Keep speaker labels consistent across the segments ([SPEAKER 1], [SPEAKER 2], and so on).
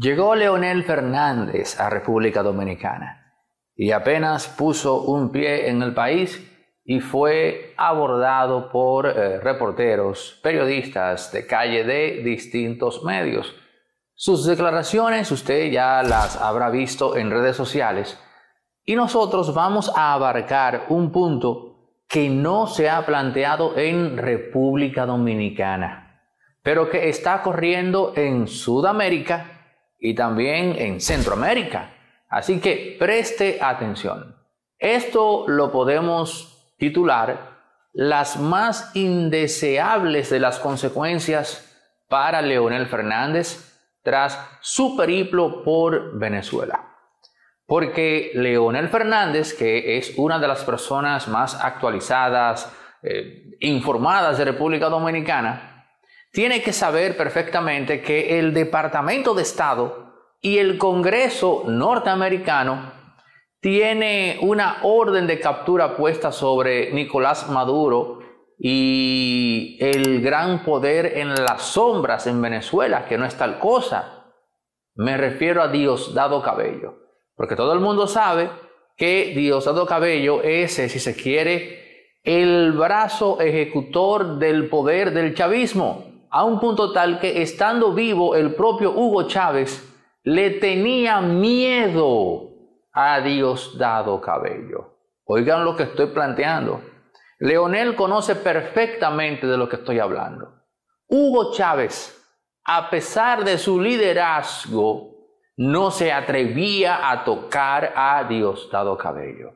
[SPEAKER 1] Llegó Leonel Fernández a República Dominicana y apenas puso un pie en el país y fue abordado por eh, reporteros, periodistas de calle de distintos medios. Sus declaraciones usted ya las habrá visto en redes sociales y nosotros vamos a abarcar un punto que no se ha planteado en República Dominicana, pero que está corriendo en Sudamérica y también en Centroamérica. Así que preste atención. Esto lo podemos titular las más indeseables de las consecuencias para Leonel Fernández tras su periplo por Venezuela. Porque Leonel Fernández, que es una de las personas más actualizadas, eh, informadas de República Dominicana, tiene que saber perfectamente que el Departamento de Estado y el Congreso norteamericano tiene una orden de captura puesta sobre Nicolás Maduro y el gran poder en las sombras en Venezuela, que no es tal cosa. Me refiero a Diosdado Cabello, porque todo el mundo sabe que Diosdado Cabello es, si se quiere, el brazo ejecutor del poder del chavismo a un punto tal que estando vivo el propio Hugo Chávez le tenía miedo a Diosdado Cabello. Oigan lo que estoy planteando. Leonel conoce perfectamente de lo que estoy hablando. Hugo Chávez, a pesar de su liderazgo, no se atrevía a tocar a Diosdado Cabello.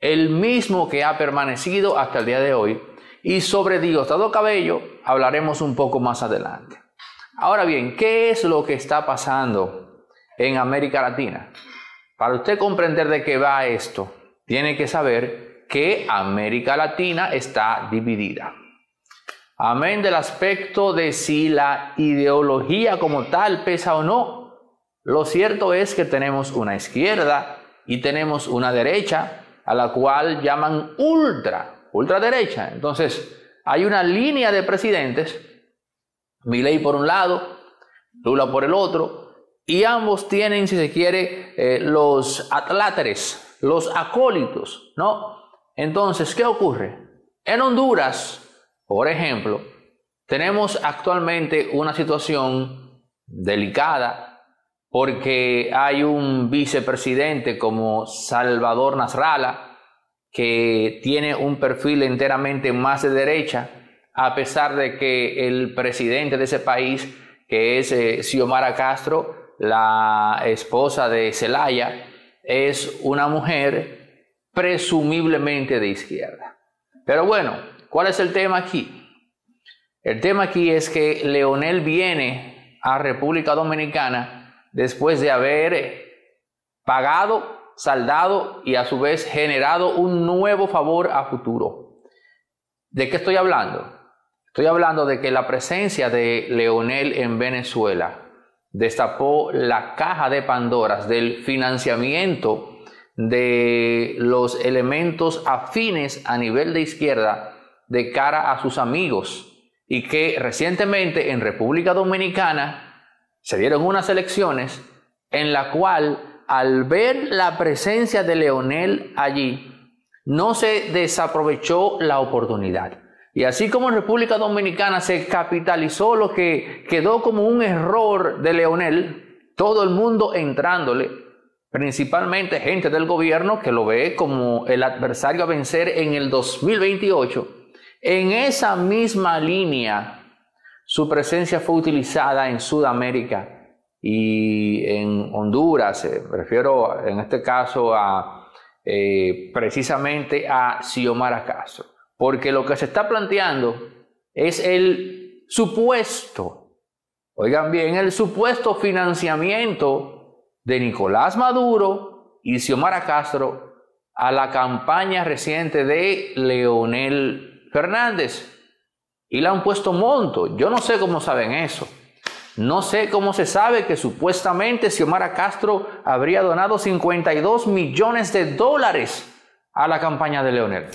[SPEAKER 1] El mismo que ha permanecido hasta el día de hoy y sobre Diosdado Cabello hablaremos un poco más adelante. Ahora bien, ¿qué es lo que está pasando en América Latina? Para usted comprender de qué va esto, tiene que saber que América Latina está dividida. Amén del aspecto de si la ideología como tal pesa o no. Lo cierto es que tenemos una izquierda y tenemos una derecha a la cual llaman ultra ultraderecha. Entonces, hay una línea de presidentes, Milei por un lado, Lula por el otro, y ambos tienen, si se quiere, eh, los atláteres, los acólitos, ¿no? Entonces, ¿qué ocurre? En Honduras, por ejemplo, tenemos actualmente una situación delicada porque hay un vicepresidente como Salvador Nasralla, que tiene un perfil enteramente más de derecha, a pesar de que el presidente de ese país, que es eh, Xiomara Castro, la esposa de Zelaya, es una mujer presumiblemente de izquierda. Pero bueno, ¿cuál es el tema aquí? El tema aquí es que Leonel viene a República Dominicana después de haber pagado saldado y a su vez generado un nuevo favor a futuro. ¿De qué estoy hablando? Estoy hablando de que la presencia de Leonel en Venezuela destapó la caja de Pandoras del financiamiento de los elementos afines a nivel de izquierda de cara a sus amigos y que recientemente en República Dominicana se dieron unas elecciones en la cual al ver la presencia de Leonel allí, no se desaprovechó la oportunidad. Y así como en República Dominicana se capitalizó lo que quedó como un error de Leonel, todo el mundo entrándole, principalmente gente del gobierno que lo ve como el adversario a vencer en el 2028, en esa misma línea su presencia fue utilizada en Sudamérica y en Honduras, eh, prefiero en este caso a eh, precisamente a Xiomara Castro, porque lo que se está planteando es el supuesto, oigan bien, el supuesto financiamiento de Nicolás Maduro y Xiomara Castro a la campaña reciente de Leonel Fernández. Y le han puesto monto. Yo no sé cómo saben eso. No sé cómo se sabe que supuestamente Xiomara Castro habría donado 52 millones de dólares a la campaña de Leonel.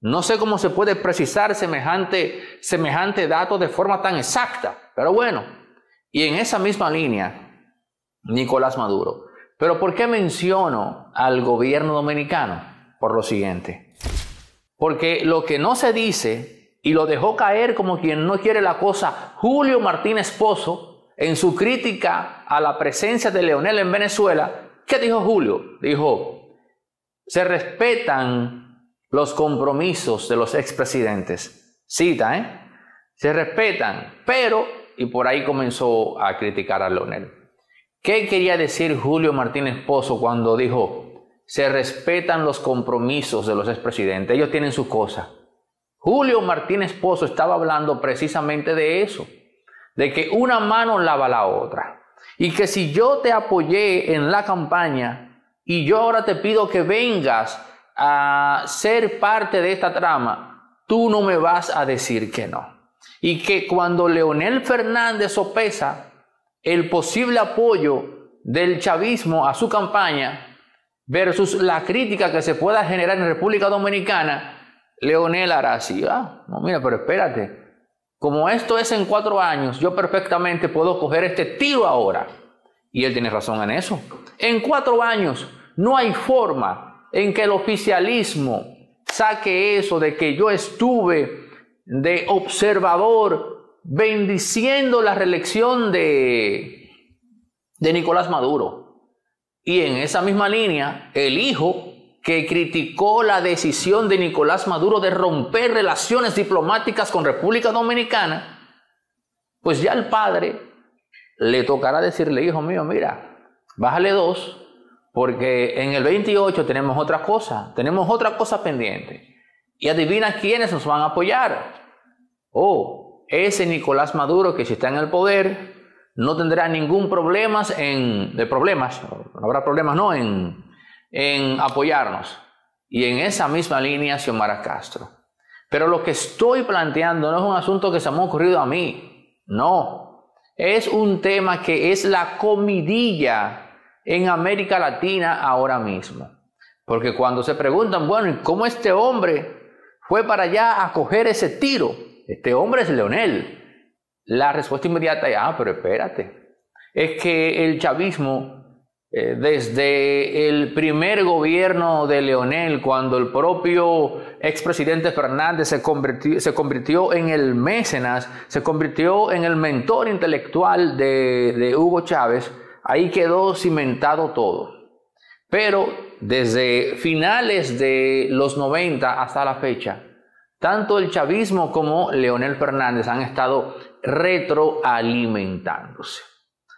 [SPEAKER 1] No sé cómo se puede precisar semejante, semejante dato de forma tan exacta, pero bueno, y en esa misma línea, Nicolás Maduro. Pero ¿por qué menciono al gobierno dominicano? Por lo siguiente. Porque lo que no se dice y lo dejó caer como quien no quiere la cosa Julio Martínez Pozo en su crítica a la presencia de Leonel en Venezuela. ¿Qué dijo Julio? Dijo, se respetan los compromisos de los expresidentes. Cita, ¿eh? Se respetan, pero, y por ahí comenzó a criticar a Leonel. ¿Qué quería decir Julio Martínez Pozo cuando dijo, se respetan los compromisos de los expresidentes? Ellos tienen su cosa. Julio Martínez Pozo estaba hablando precisamente de eso, de que una mano lava la otra. Y que si yo te apoyé en la campaña y yo ahora te pido que vengas a ser parte de esta trama, tú no me vas a decir que no. Y que cuando Leonel Fernández sopesa el posible apoyo del chavismo a su campaña versus la crítica que se pueda generar en República Dominicana, Leonel hará así. Ah, no, mira, pero espérate. Como esto es en cuatro años, yo perfectamente puedo coger este tiro ahora. Y él tiene razón en eso. En cuatro años no hay forma en que el oficialismo saque eso de que yo estuve de observador bendiciendo la reelección de, de Nicolás Maduro. Y en esa misma línea, el hijo que criticó la decisión de Nicolás Maduro de romper relaciones diplomáticas con República Dominicana, pues ya el padre le tocará decirle, hijo mío, mira, bájale dos, porque en el 28 tenemos otra cosa, tenemos otra cosa pendiente. Y adivina quiénes nos van a apoyar. Oh, ese Nicolás Maduro que si está en el poder no tendrá ningún problema en, de problemas, no habrá problemas, no, en, en apoyarnos. Y en esa misma línea Xiomara Castro. Pero lo que estoy planteando no es un asunto que se me ha ocurrido a mí, no. Es un tema que es la comidilla en América Latina ahora mismo. Porque cuando se preguntan, bueno, cómo este hombre fue para allá a coger ese tiro? este hombre es Leonel. La respuesta inmediata es, ah, pero espérate, es que el chavismo, eh, desde el primer gobierno de Leonel, cuando el propio expresidente Fernández se convirtió, en el mecenas, se convirtió en el mentor intelectual de, de Hugo Chávez, ahí quedó cimentado todo. Pero desde finales de los 90 hasta la fecha, tanto el chavismo como Leonel Fernández han estado retroalimentándose.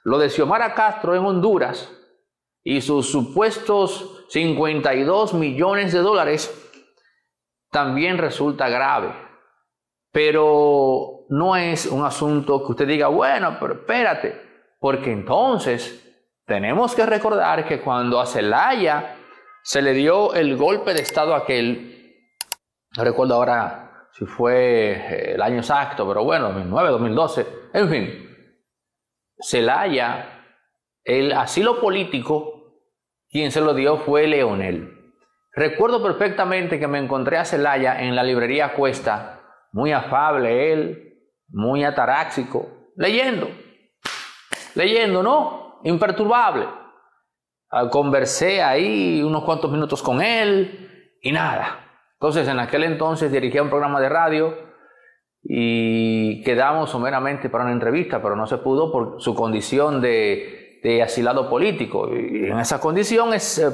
[SPEAKER 1] Lo de Xiomara Castro en Honduras y sus supuestos 52 millones de dólares también resulta grave. Pero no es un asunto que usted diga, bueno, pero espérate, porque entonces tenemos que recordar que cuando a Celaya se le dio el golpe de Estado aquel, no recuerdo ahora si fue eh, el año exacto, pero bueno, 2009, 2012, en fin. Celaya, el asilo político, quien se lo dio fue Leonel. Recuerdo perfectamente que me encontré a Celaya en la librería Cuesta, muy afable él, muy ataráxico, leyendo, leyendo, ¿no? Imperturbable. Ah, conversé ahí unos cuantos minutos con él y nada. Entonces, en aquel entonces dirigía un programa de radio y quedamos someramente para una entrevista, pero no se pudo por su condición de, de asilado político. Y en esa condición es eh,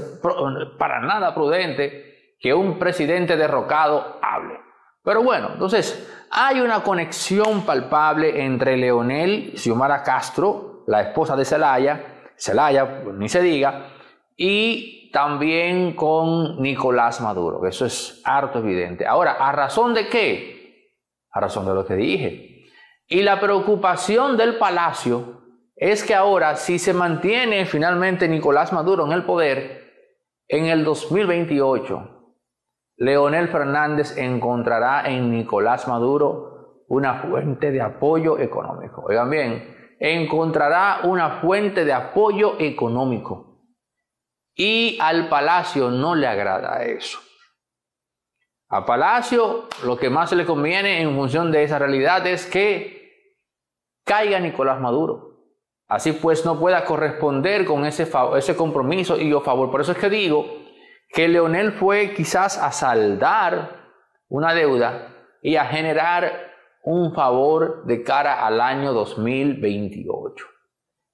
[SPEAKER 1] para nada prudente que un presidente derrocado hable. Pero bueno, entonces hay una conexión palpable entre Leonel Xiomara Castro, la esposa de Celaya, Celaya, pues, ni se diga, y también con Nicolás Maduro, eso es harto evidente. Ahora, ¿a razón de qué? A razón de lo que dije. Y la preocupación del palacio es que ahora, si se mantiene finalmente Nicolás Maduro en el poder, en el 2028, Leonel Fernández encontrará en Nicolás Maduro una fuente de apoyo económico. Oigan bien, encontrará una fuente de apoyo económico. Y al palacio no le agrada eso. A Palacio lo que más le conviene en función de esa realidad es que caiga Nicolás Maduro. Así pues no pueda corresponder con ese, ese compromiso y o favor. Por eso es que digo que Leonel fue quizás a saldar una deuda y a generar un favor de cara al año 2028.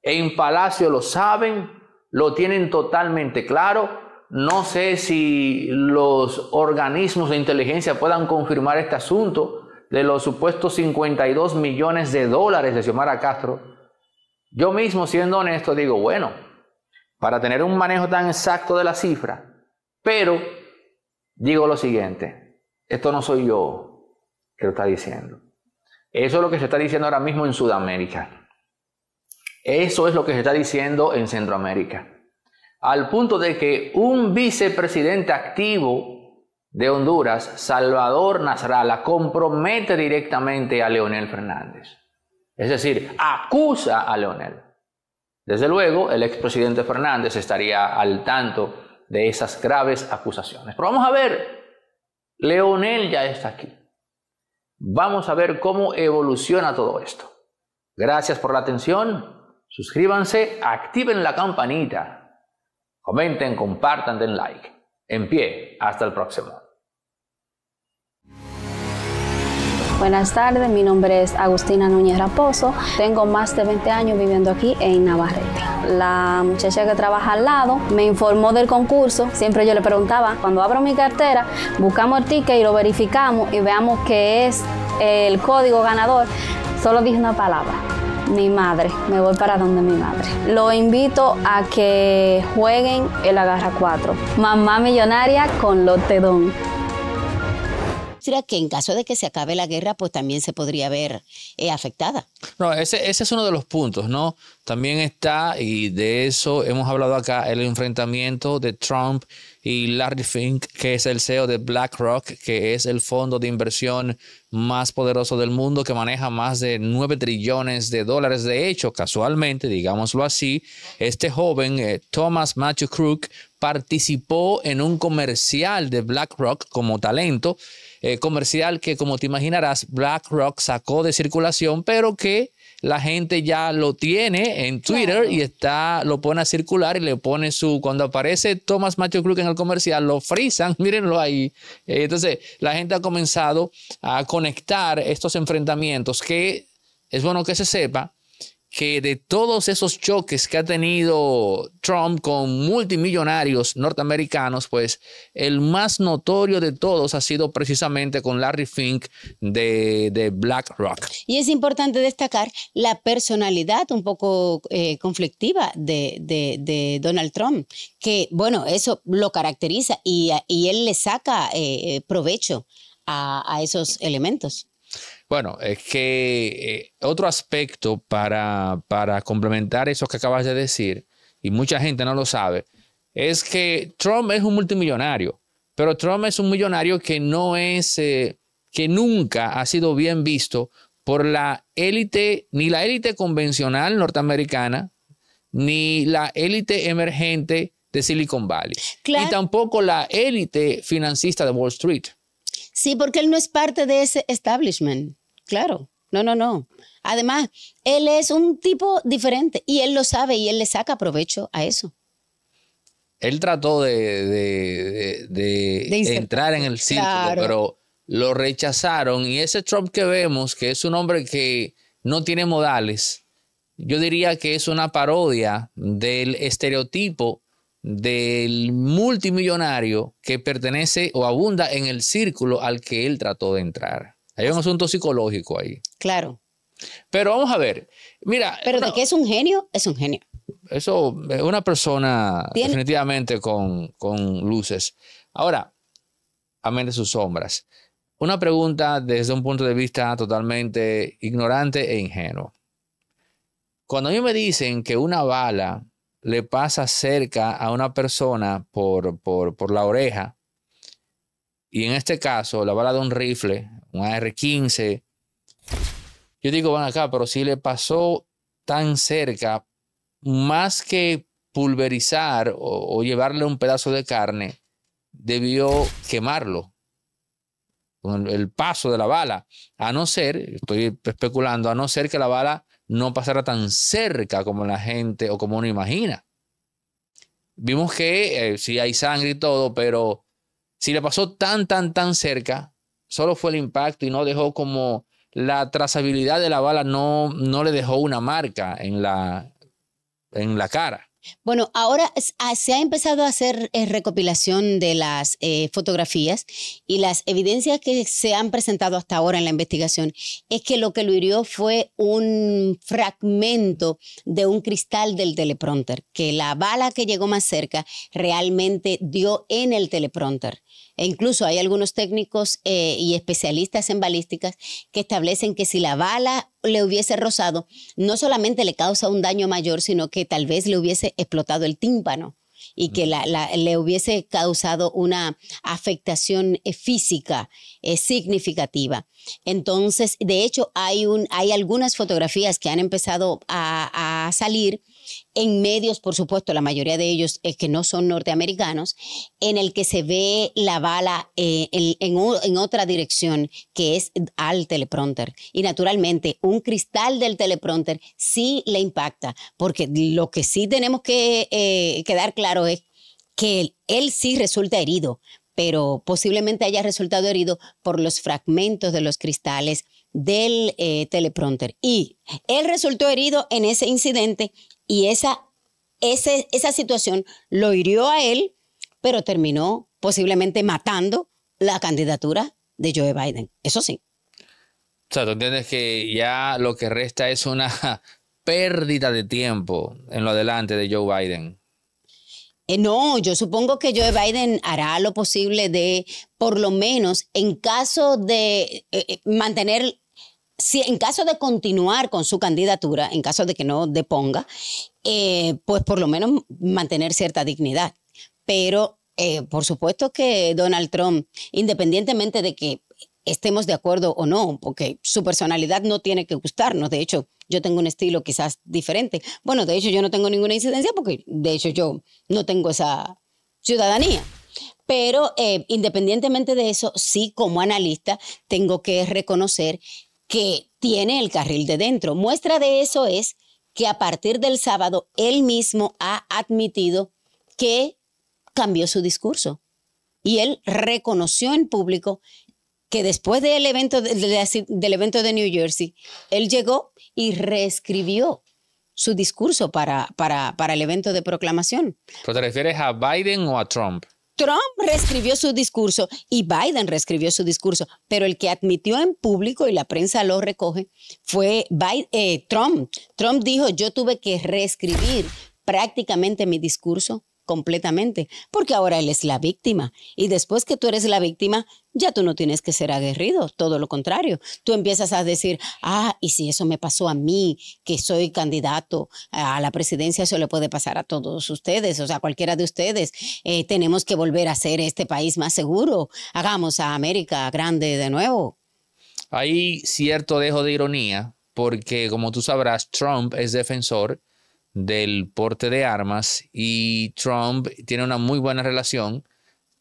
[SPEAKER 1] En Palacio lo saben, lo tienen totalmente claro. No sé si los organismos de inteligencia puedan confirmar este asunto de los supuestos 52 millones de dólares de Xiomara Castro. Yo mismo, siendo honesto, digo, bueno, para tener un manejo tan exacto de la cifra, pero digo lo siguiente, esto no soy yo que lo está diciendo. Eso es lo que se está diciendo ahora mismo en Sudamérica. Eso es lo que se está diciendo en Centroamérica. Al punto de que un vicepresidente activo de Honduras, Salvador Nasralla, compromete directamente a Leonel Fernández. Es decir, acusa a Leonel. Desde luego, el expresidente Fernández estaría al tanto de esas graves acusaciones. Pero vamos a ver, Leonel ya está aquí. Vamos a ver cómo evoluciona todo esto. Gracias por la atención. Suscríbanse, activen la campanita, comenten, compartan, den like. En pie, hasta el próximo.
[SPEAKER 2] Buenas tardes, mi nombre es Agustina Núñez Raposo. Tengo más de 20 años viviendo aquí en Navarrete. La muchacha que trabaja al lado me informó del concurso. Siempre yo le preguntaba, cuando abro mi cartera, buscamos el ticket y lo verificamos y veamos que es el código ganador. Solo dije una palabra, mi madre, me voy para donde mi madre. Lo invito a que jueguen el Agarra 4. Mamá millonaria con Lotedón
[SPEAKER 3] que en caso de que se acabe la guerra, pues también se podría ver eh, afectada.
[SPEAKER 1] No, ese, ese es uno de los puntos, ¿no? También está, y de eso hemos hablado acá, el enfrentamiento de Trump y Larry Fink, que es el CEO de BlackRock, que es el fondo de inversión más poderoso del mundo, que maneja más de 9 trillones de dólares. De hecho, casualmente, digámoslo así, este joven, eh, Thomas Matthew Crook, participó en un comercial de BlackRock como talento eh, comercial que, como te imaginarás, BlackRock sacó de circulación, pero que la gente ya lo tiene en Twitter y está, lo pone a circular y le pone su, cuando aparece Thomas Matthew Crook en el comercial, lo frisan, mírenlo ahí. Eh, entonces, la gente ha comenzado a conectar estos enfrentamientos que es bueno que se sepa que de todos esos choques que ha tenido Trump con multimillonarios norteamericanos, pues el más notorio de todos ha sido precisamente con Larry Fink de, BlackRock.
[SPEAKER 3] Y es importante destacar la personalidad un poco eh, conflictiva de, Donald Trump, que bueno, eso lo caracteriza y, él le saca eh, provecho a esos elementos.
[SPEAKER 1] Bueno, es que eh, otro aspecto para, para complementar eso que acabas de decir, y mucha gente no lo sabe, es que Trump es un multimillonario, pero Trump es un millonario que no es, eh, que nunca ha sido bien visto por la élite, ni la élite convencional norteamericana, ni la élite emergente de Silicon Valley, y tampoco la élite financista de Wall Street.
[SPEAKER 3] Sí, porque él no es parte de ese establishment. Claro, no, no, no. Además, él es un tipo diferente y él lo sabe y él le saca provecho a eso.
[SPEAKER 1] Él trató de, entrar en el círculo, pero lo rechazaron y ese Trump que vemos, que es un hombre que no tiene modales, yo diría que es una parodia del estereotipo del multimillonario que pertenece o abunda en el círculo al que él trató de entrar. Hay un asunto psicológico ahí.
[SPEAKER 3] Claro.
[SPEAKER 1] Pero vamos a ver. Mira.
[SPEAKER 3] Pero de que es un genio, es un genio.
[SPEAKER 1] Eso es una persona definitivamente con, con luces. Ahora, amén de sus sombras. Una pregunta desde un punto de vista totalmente ignorante e ingenuo. Cuando a mí me dicen que una bala le pasa cerca a una persona por, por, la oreja, y en este caso la bala de un rifle, un AR-15, yo digo, van acá, pero si le pasó tan cerca, más que pulverizar o, llevarle un pedazo de carne, debió quemarlo con el, paso de la bala. A no ser, estoy especulando, a no ser que la bala no pasara tan cerca como la gente o como uno imagina. Vimos que eh, sí hay sangre y todo, pero si le pasó tan, tan, tan cerca, solo fue el impacto y no dejó como la trazabilidad de la bala, no, no le dejó una marca en la, en la cara.
[SPEAKER 3] Bueno, ahora ah, se ha empezado a hacer eh, recopilación de las eh, fotografías y las evidencias que se han presentado hasta ahora en la investigación es que lo que lo hirió fue un fragmento de un cristal del teleprompter, que la bala que llegó más cerca realmente dio en el teleprompter. E incluso hay algunos técnicos eh, y especialistas en balísticas que establecen que si la bala le hubiese rozado, no solamente le causa un daño mayor, sino que tal vez le hubiese explotado el tímpano y que le hubiese causado una afectación eh, física eh, significativa. Entonces, de hecho, hay, un, hay algunas fotografías que han empezado a, a salir en medios, por supuesto, la mayoría de ellos es que no son norteamericanos, en el que se ve la bala eh, en, otra dirección, que es al teleprompter. Y naturalmente, un cristal del teleprompter sí le impacta, porque lo que sí tenemos que eh, quedar claro es que él, sí resulta herido, pero posiblemente haya resultado herido por los fragmentos de los cristales del eh, teleprompter. Y él resultó herido en ese incidente y esa, esa situación lo hirió a él, pero terminó posiblemente matando la candidatura de Joe Biden. Eso sí.
[SPEAKER 1] O sea, tú entiendes que ya lo que resta es una pérdida de tiempo en lo adelante de Joe Biden.
[SPEAKER 3] Eh, no, yo supongo que Joe Biden hará lo posible de, por lo menos, en caso de eh, eh, mantener si en caso de continuar con su candidatura, en caso de que no deponga, eh, pues por lo menos mantener cierta dignidad. Pero eh, por supuesto que Donald Trump, independientemente de que estemos de acuerdo o no, porque su personalidad no tiene que gustarnos. De hecho, yo tengo un estilo quizás diferente. Bueno, de hecho, yo no tengo ninguna incidencia porque de hecho yo no tengo esa ciudadanía. Pero eh, independientemente de eso, sí como analista tengo que reconocer que tiene el carril de dentro. Muestra de eso es que a partir del sábado él mismo ha admitido que cambió su discurso y él reconoció en público que después del evento de, del evento de New Jersey, él llegó y reescribió su discurso para, para, para el evento de proclamación.
[SPEAKER 1] ¿Te refieres a Biden o a Trump?
[SPEAKER 3] Trump reescribió su discurso y Biden reescribió su discurso, pero el que admitió en público y la prensa lo recoge fue eh, Trump. Trump dijo, yo tuve que reescribir prácticamente mi discurso completamente, porque ahora él es la víctima. Y después que tú eres la víctima, ya tú no tienes que ser aguerrido, todo lo contrario. Tú empiezas a decir, ah, y si eso me pasó a mí, que soy candidato a la presidencia, eso le puede pasar a todos ustedes, o sea, cualquiera de ustedes. Eh, tenemos que volver a ser este país más seguro. Hagamos a América grande de nuevo.
[SPEAKER 1] Hay cierto dejo de ironía, porque como tú sabrás, Trump es defensor del porte de armas y Trump tiene una muy buena relación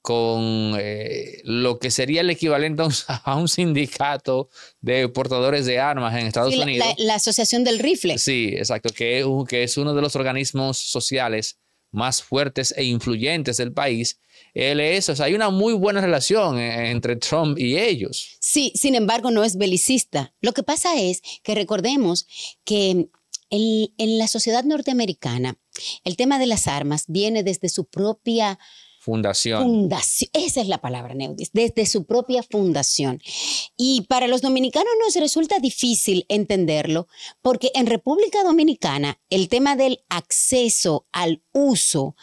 [SPEAKER 1] con eh, lo que sería el equivalente a un, sindicato de portadores de armas en Estados Unidos.
[SPEAKER 3] La, Asociación del Rifle.
[SPEAKER 1] Sí, exacto, que, que es uno de los organismos sociales más fuertes e influyentes del país. Él es, o sea, hay una muy buena relación eh, entre Trump y ellos.
[SPEAKER 3] Sí, sin embargo, no es belicista. Lo que pasa es que recordemos que en, la sociedad norteamericana, el tema de las armas viene desde su propia
[SPEAKER 1] fundación.
[SPEAKER 3] fundación. Esa es la palabra, Neudis, desde su propia fundación. Y para los dominicanos nos resulta difícil entenderlo porque en República Dominicana el tema del acceso al uso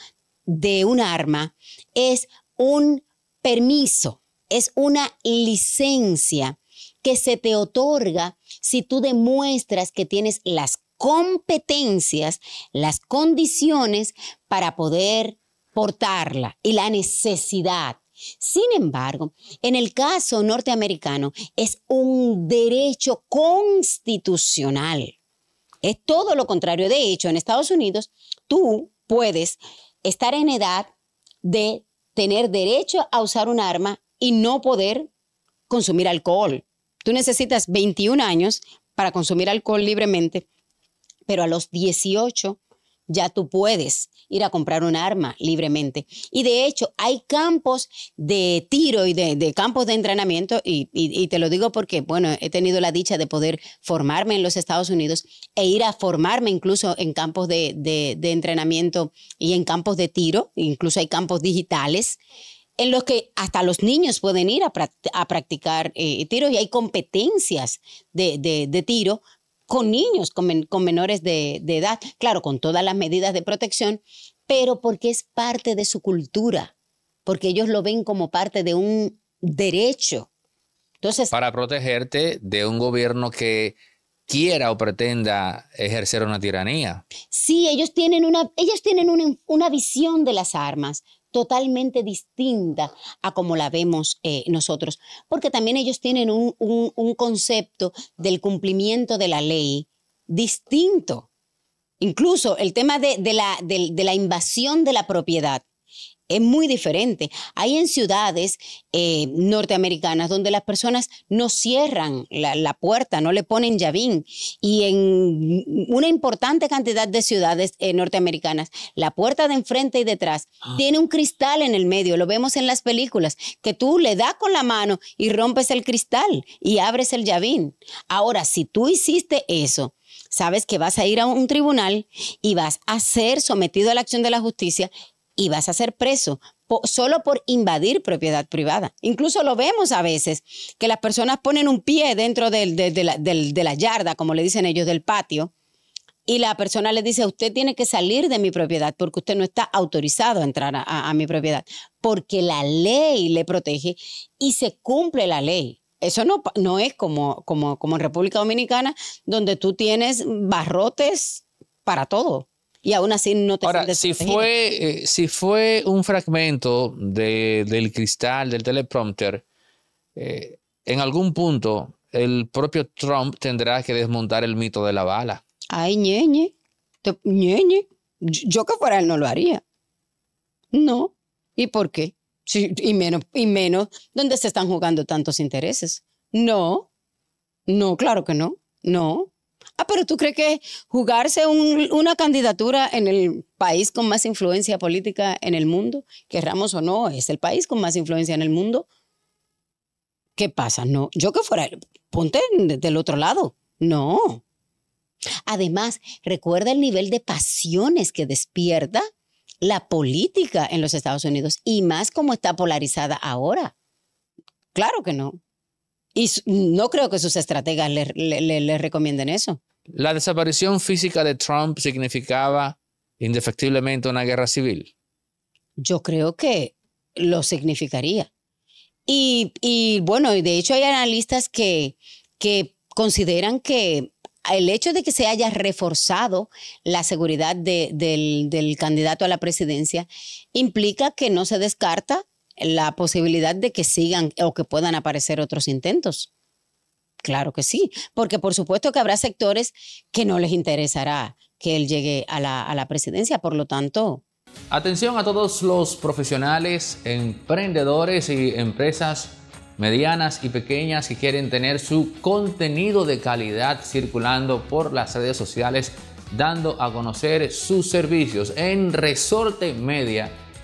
[SPEAKER 3] de un arma es un permiso, es una licencia que se te otorga si tú demuestras que tienes las competencias, las condiciones para poder portarla y la necesidad. Sin embargo, en el caso norteamericano es un derecho constitucional. Es todo lo contrario. De hecho, en Estados Unidos, tú puedes estar en edad de tener derecho a usar un arma y no poder consumir alcohol. Tú necesitas 21 años para consumir alcohol libremente pero a los 18 ya tú puedes ir a comprar un arma libremente. Y de hecho, hay campos de tiro y de, campos de entrenamiento, y, te lo digo porque, bueno, he tenido la dicha de poder formarme en los Estados Unidos e ir a formarme incluso en campos de, entrenamiento y en campos de tiro, incluso hay campos digitales en los que hasta los niños pueden ir a, practicar eh, tiros y hay competencias de, tiro con niños, con, menores de, edad, claro, con todas las medidas de protección, pero porque es parte de su cultura, porque ellos lo ven como parte de un derecho. Entonces,
[SPEAKER 1] para protegerte de un gobierno que quiera o pretenda ejercer una tiranía.
[SPEAKER 3] Sí, ellos tienen una, ellos tienen una, una visión de las armas totalmente distinta a como la vemos eh, nosotros, porque también ellos tienen un, concepto del cumplimiento de la ley distinto. Incluso el tema de, la, de la invasión de la propiedad es muy diferente. Hay en ciudades eh, norteamericanas donde las personas no cierran la, puerta, no le ponen llavín. Y en una importante cantidad de ciudades eh, norteamericanas, la puerta de enfrente y detrás ah. tiene un cristal en el medio. Lo vemos en las películas, que tú le das con la mano y rompes el cristal y abres el llavín. Ahora, si tú hiciste eso, sabes que vas a ir a un tribunal y vas a ser sometido a la acción de la justicia y vas a ser preso solo por invadir propiedad privada. Incluso lo vemos a veces, que las personas ponen un pie dentro de, la, yarda, como le dicen ellos, del patio, y la persona le dice, usted tiene que salir de mi propiedad porque usted no está autorizado a entrar a, mi propiedad, porque la ley le protege y se cumple la ley. Eso no, no es como, como, como en República Dominicana, donde tú tienes barrotes para todo y aún así no te
[SPEAKER 1] Ahora, si fue, eh, si fue un fragmento del cristal, del teleprompter, eh, en algún punto el propio Trump tendrá que desmontar el mito de la bala.
[SPEAKER 3] Ay, ñeñe, ñeñe, yo que fuera él no lo haría. No. ¿Y por qué? y menos, y menos donde se están jugando tantos intereses. No, no, claro que no, no. Ah, pero tú crees que jugarse una candidatura en el país con más influencia política en el mundo, querramos o no, es el país con más influencia en el mundo. ¿Qué pasa? No, yo que fuera, ponte del otro lado. No. Además, recuerda el nivel de pasiones que despierta la política en los Estados Unidos y más como está polarizada ahora. Claro que no. Y no creo que sus estrategas le, recomienden eso.
[SPEAKER 1] La desaparición física de Trump significaba indefectiblemente una guerra civil.
[SPEAKER 3] Yo creo que lo significaría. Y, y bueno, de hecho hay analistas que, que consideran que el hecho de que se haya reforzado la seguridad del, del, candidato a la presidencia implica que no se descarta la posibilidad de que sigan o que puedan aparecer otros intentos. Claro que sí, porque por supuesto que habrá sectores que no les interesará que él llegue a la, a la presidencia, por lo tanto...
[SPEAKER 1] Atención a todos los profesionales, emprendedores y empresas medianas y pequeñas que quieren tener su contenido de calidad circulando por las redes sociales, dando a conocer sus servicios en Resorte Media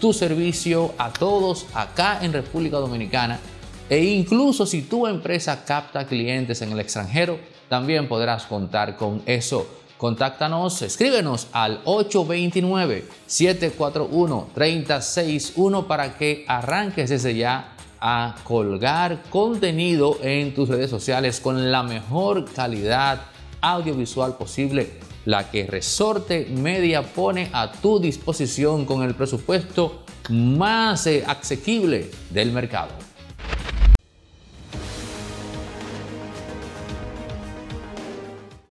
[SPEAKER 1] tu servicio a todos acá en República Dominicana. E incluso si tu empresa capta clientes en el extranjero, también podrás contar con eso. Contáctanos, escríbenos al 829-741-361 para que arranques desde ya a colgar contenido en tus redes sociales con la mejor calidad audiovisual posible la que Resorte Media pone a tu disposición con el presupuesto más eh, asequible del mercado.